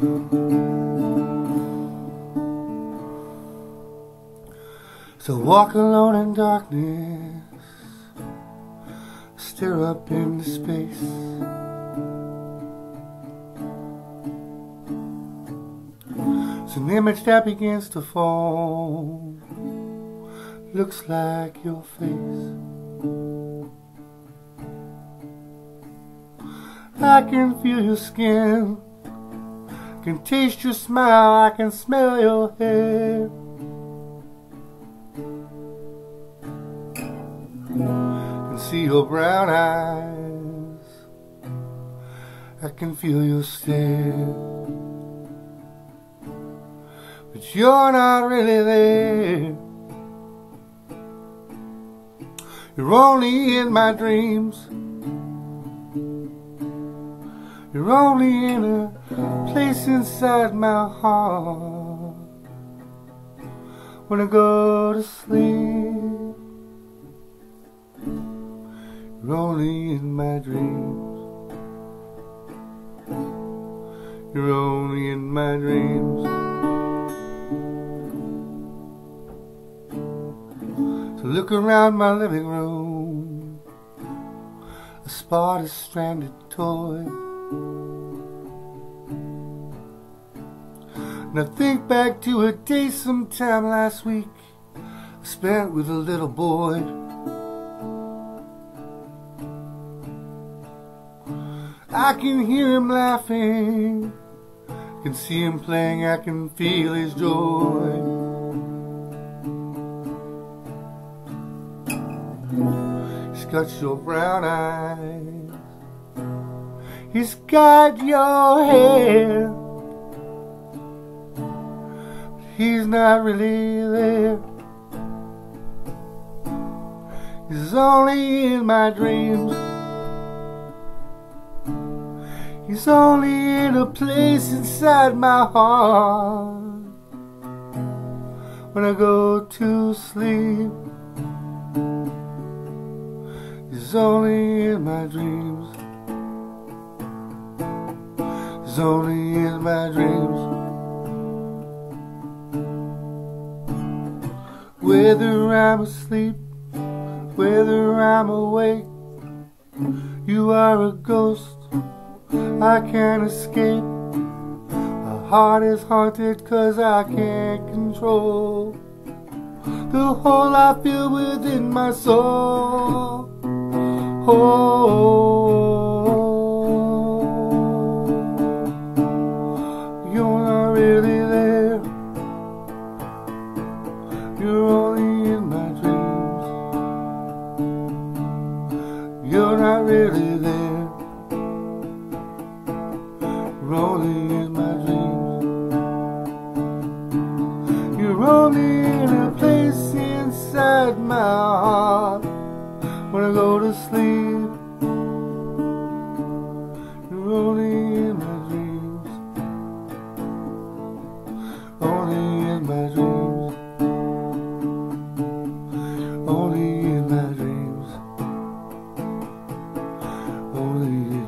So walk alone in darkness, stir up into space. It's an image that begins to form, looks like your face. I can feel your skin can taste your smile, I can smell your hair. Can see your brown eyes, I can feel your stare. But you're not really there. You're only in my dreams. You're only in a place inside my heart when I go to sleep. You're only in my dreams. You're only in my dreams. So look around my living room. A spot of stranded toy. Now think back to a day sometime last week I spent with a little boy. I can hear him laughing, I can see him playing, I can feel his joy. He's got your brown eyes, he's got your hair. He's not really there. He's only in my dreams. He's only in a place inside my heart when I go to sleep. He's only in my dreams. He's only in my dreams. Whether I'm asleep, whether I'm awake, you are a ghost I can't escape. My heart is haunted cause I can't control the hole I feel within my soul. Oh, you're not really there. Rolling in my dreams. You're only in a place inside my heart when I go to sleep. You're only in my dreams. Only Hallelujah.